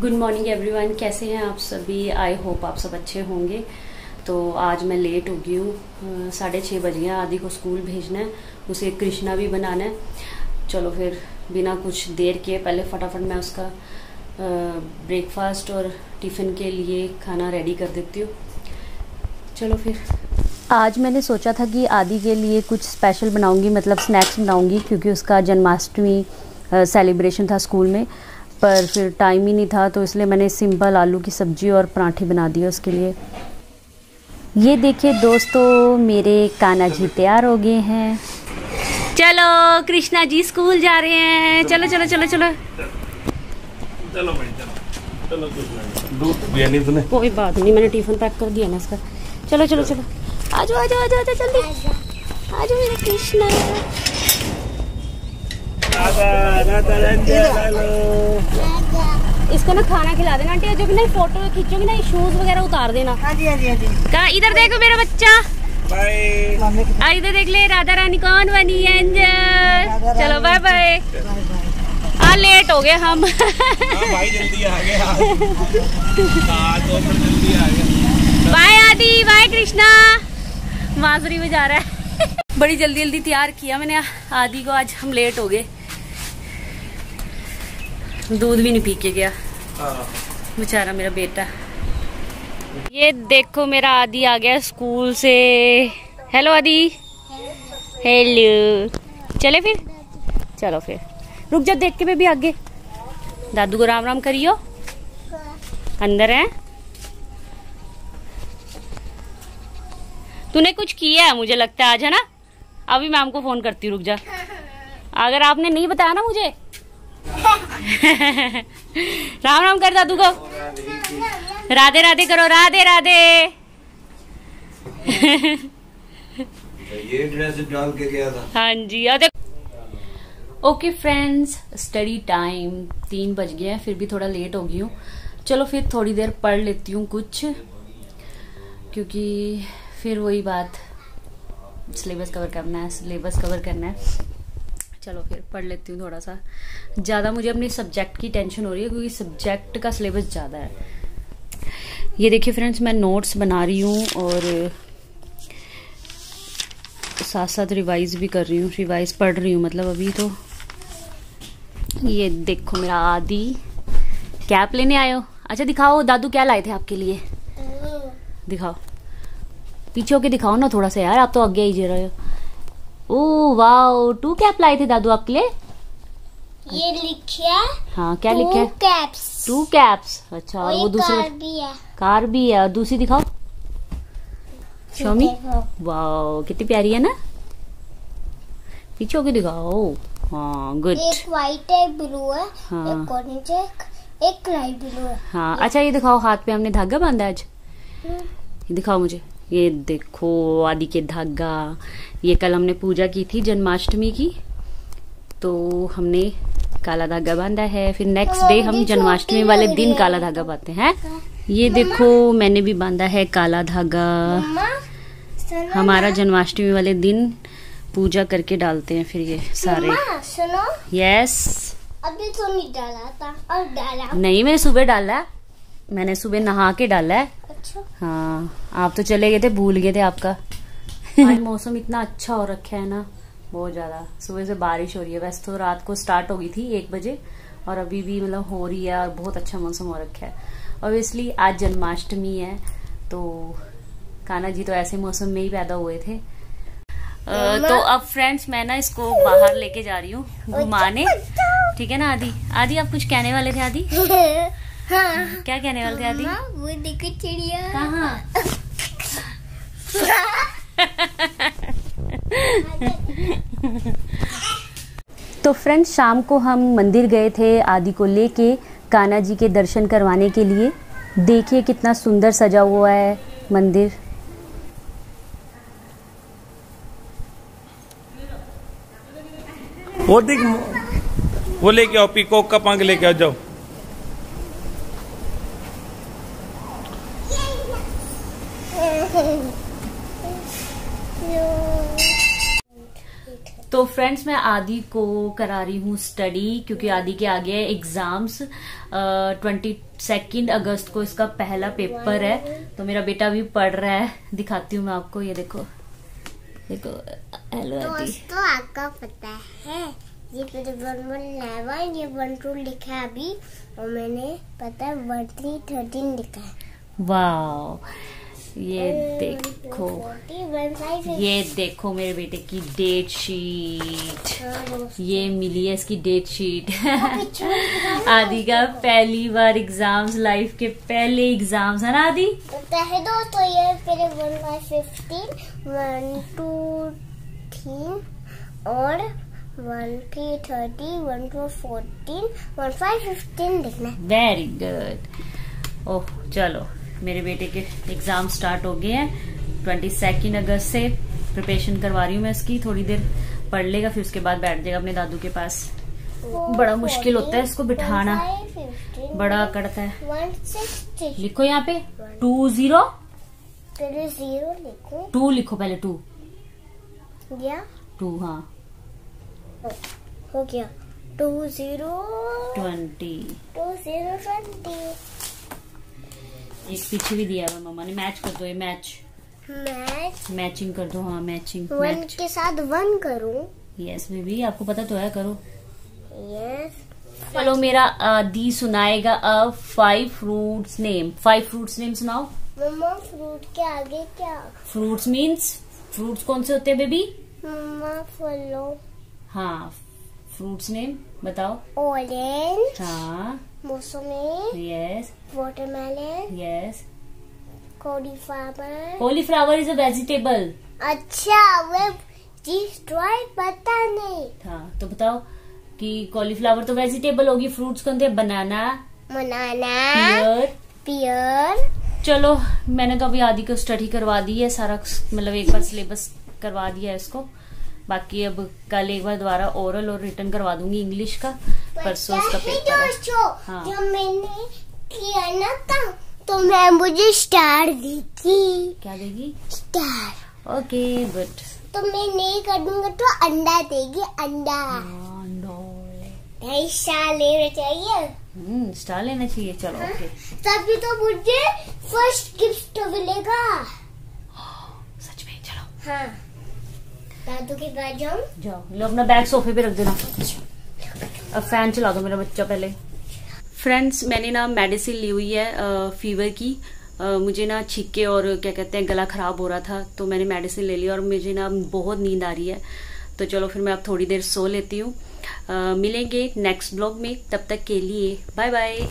Good morning everyone कैसे हैं आप सभी? आई होप आप सब अच्छे होंगे। तो आज मैं लेट हो। गई हूँ साढ़े छः बज गए आदि को स्कूल भेजना है। उसे कृष्णा भी बनाना है। चलो फिर, बिना कुछ देर किए पहले फटाफट मैं उसका ब्रेकफास्ट और टिफ़िन के लिए खाना रेडी कर देती हूँ। चलो फिर। आज मैंने सोचा था कि आदि के लिए कुछ स्पेशल बनाऊँगी मतलब स्नैक्स बनाऊँगी, क्योंकि उसका जन्माष्टमी सेलिब्रेशन था स्कूल में। पर फिर टाइम ही नहीं था तो इसलिए मैंने सिंपल आलू की सब्ज़ी और पराठे बना दिए उसके लिए। ये देखिए दोस्तों मेरे काना जी तैयार हो गए हैं। चलो कृष्णा जी स्कूल जा रहे हैं। चलो चलो चलो चलो। चलो भाई चलो। कोई बात नहीं मैंने टिफ़िन पैक कर दिया ना इसका। चलो चलो चलो। आ जाओ आ जाओ आ जाओ जल्दी। आ जाओ मेरा कृष्णा। इसको ना खाना खिला देना आंटी जब ना फ़ोटो खींचोगी ना शूज़ वगैरह उतार देना। हाँ जी हाँ जी हाँ जी। कहा इधर देखो मेरा बच्चा। बाय इधर देख ले राधा रानी कौन बनी है अंजल? चलो बाय बाय आ लेट हो गए हम। भाई जल्दी आ गए फिर जल्दी आ गए। बाय आदि बाय कृष्णा। माजरी में जा रहा है। बड़ी जल्दी जल्दी तैयार किया मैंने आदि को आज हम लेट हो गए। दूध भी नहीं पी के गया। हाँ। बेचारा मेरा बेटा। ये देखो मेरा आदि आ गया स्कूल से। हेलो आदि। हेलो चले फिर? चलो फिर। रुक जा देख के बेबी आगे। दादू को राम राम करियो। अंदर है। तूने कुछ किया है मुझे लगता है आज है ना? अभी मैम को फ़ोन करती हूँ, रुक जा। अगर आपने नहीं बताया ना मुझे राम राम कर दादू को। राधे राधे करो राधे राधे। ये ड्रेस डाल के गया था। हाँ जी और ओके फ्रेंड्स स्टडी टाइम तीन बज गए हैं फिर भी थोड़ा लेट हो गई हूँ। चलो फिर थोड़ी देर पढ़ लेती हूँ कुछ क्योंकि फिर वही बात। सिलेबस कवर करना है सिलेबस कवर करना है। चलो फिर पढ़ लेती हूँ थोड़ा सा। ज़्यादा मुझे अपने सब्जेक्ट की टेंशन हो रही है क्योंकि सब्जेक्ट का सिलेबस ज़्यादा है। ये देखिए फ्रेंड्स मैं नोट्स बना रही हूँ और साथ साथ रिवाइज भी कर रही हूँ। रिवाइज पढ़ रही हूँ मतलब अभी तो। ये देखो मेरा आदि। कैप लेने आए हो? अच्छा दिखाओ। दादू क्या लाए थे आपके लिए? दिखाओ। पीछे होके दिखाओ ना थोड़ा सा यार आप तो आगे ही जे रहे हो। ओ वाओ टू कैप लाए थे दादू आपके लिए? ये लिखिए हाँ। क्या लिखा है? कैप्स टू कैप्स अच्छा और वो दूसरे भी है। कार भी है और दूसरी दिखाओ। शोमी वाओ कितनी प्यारी है ना? पीछे होके दिखाओ। हाँ गुड एक व्हाइट है ब्लू है हाँ। एक ऑरेंज है एक, एक लाइट ब्लू है। हाँ अच्छा ये दिखाओ हाथ पे हमने धागा बांधा आज? दिखाओ मुझे। ये देखो आदि के धागा। ये कल हमने पूजा की थी जन्माष्टमी की। तो हमने काला धागा बांधा है फिर नेक्स्ट डे हम जन्माष्टमी वाले दिन काला धागा बांधते हैं। ये देखो मैंने भी बांधा है काला धागा। हमारा जन्माष्टमी वाले दिन पूजा करके डालते हैं फिर ये सारे। सुनो। यस अभी तो नहीं डाला था और डाला। नहीं मैंने सुबह डाला। मैंने सुबह नहा के डाला है। अच्छा। हाँ आप तो चले गए थे भूल गए थे आपका। आज मौसम इतना अच्छा हो रखा है ना बहुत ज़्यादा। सुबह से बारिश हो रही है वैसे तो रात को स्टार्ट हो गई थी एक बजे और अभी भी मतलब हो रही है और बहुत अच्छा मौसम हो रखा है। ऑब्वियसली आज जन्माष्टमी है तो कान्हा जी तो ऐसे मौसम में ही पैदा हुए थे। तो अब फ्रेंड्स मैं ना इसको बाहर लेके जा रही हूँ घुमाने। ठीक है ना आदि? आदि आप कुछ कहने वाले थे आदि? हाँ। क्या कहने वाले थे आदि? वो देखो चिड़िया। कहाँ? तो फ्रेंड्स शाम को हम मंदिर गए थे आदि को लेके कान्हा जी के दर्शन करवाने के लिए। देखिए कितना सुंदर सजा हुआ है मंदिर। वो देख वो लेके आओ पीकॉक का पंख लेके आओ जाओ। तो फ्रेंड्स मैं आदि को करा रही हूँ स्टडी क्योंकि आदि के आगे है एग्ज़ाम्स ट्वेंटी सेकेंड अगस्त को इसका पहला पेपर है। तो मेरा बेटा भी पढ़ रहा है। दिखाती हूँ मैं आपको ये देखो। देखो हेलो आदि। दोस्तों आपका पता है ये वन वन इलेवन ये वन टू लिखा है अभी और मैंने पता है वन थ्री थर्टीन लिखा है। वाह ये देखो। ये देखो मेरे बेटे की डेट शीट ये मिली है इसकी डेट शीट आदि का पहली बार एग्ज़ाम्स लाइफ के पहले एग्ज़ाम्स है ना आदि? दोस्तों ये मेरे one five fifteen one two three और one three thirty one two fourteen one five fifteen लिखना है। वेरी गुड ओह चलो। मेरे बेटे के एग्ज़ाम स्टार्ट हो गए हैं। ट्वेंटी सेकेंड अगस्त से प्रिपरेशन करवा रही हूँ मैं इसकी। थोड़ी देर पढ़ लेगा फिर उसके बाद बैठ जाएगा अपने दादू के पास। बड़ा मुश्किल होता है इसको बिठाना। बड़ा कड़ता है लिखो यहाँ पे। To zero. पहले टू लिखो पहले टू। टू हाँ। हो गया। Two zero. Twenty. Two zero twenty. एक पीछे भी दिया हुआ मम्मा ने। मैच कर दो ये मैच। मैच? मैचिंग कर दो हाँ मैचिंग वन मैच। के साथ वन करूँ? यस बेबी आपको पता तो है करो। यस चलो मेरा दी सुनाएगा a five fruits name five fruits name सुनाओ। मम्मा फ्रूट के आगे क्या? फ्रूट्स मीन्स फ्रूट्स कौन से होते हैं बेबी मम्मा फलों। हाँ फ्रूट्स नेम बताओ। ऑरेंज हाँ। मौसमी yes watermelon yes cauliflower cauliflower is a vegetable अच्छा वे चीज़ ड्राई पता नहीं। हाँ तो बताओ कि कॉलीफ्लावर तो वेजिटेबल होगी फ्रूट्स कौन थे बनाना। बनाना। पियर पियर चलो मैंने तो अभी आदि को स्टडी करवा दी है सारा मतलब एक बार सिलेबस करवा दिया है इसको। बाकी अब कल एक बार दोबारा ओरल और रिटर्न करवा दूँगी इंग्लिश का। परसों उसका पेपर है। हाँ। जब मैंने किया ना काम तो मैं मुझे स्टार देगी क्या देगी? स्टार ओके गुड तो मैं नहीं करूँगा तो अंडा देगी अंडा। ढाई स्टार लेना चाहिए? हम्म स्टार लेना चाहिए चलो ओके तभी तो मुझे फ़र्स्ट गिफ्ट तो मिलेगा। सच में चलो। हाँ। दादू के पास जाओ जाओ लो अपना बैग सोफे पे रख देना। अब फ़ैन चला दो मेरा बच्चा पहले। फ्रेंड्स मैंने ना मेडिसिन ली हुई है फीवर की। मुझे ना छिक्के और क्या कहते हैं, गला खराब हो रहा था तो मैंने मेडिसिन ले ली और मुझे ना बहुत नींद आ रही है। तो चलो फिर मैं अब थोड़ी देर सो लेती हूँ। मिलेंगे नेक्स्ट ब्लॉग में, तब तक के लिए बाय बाय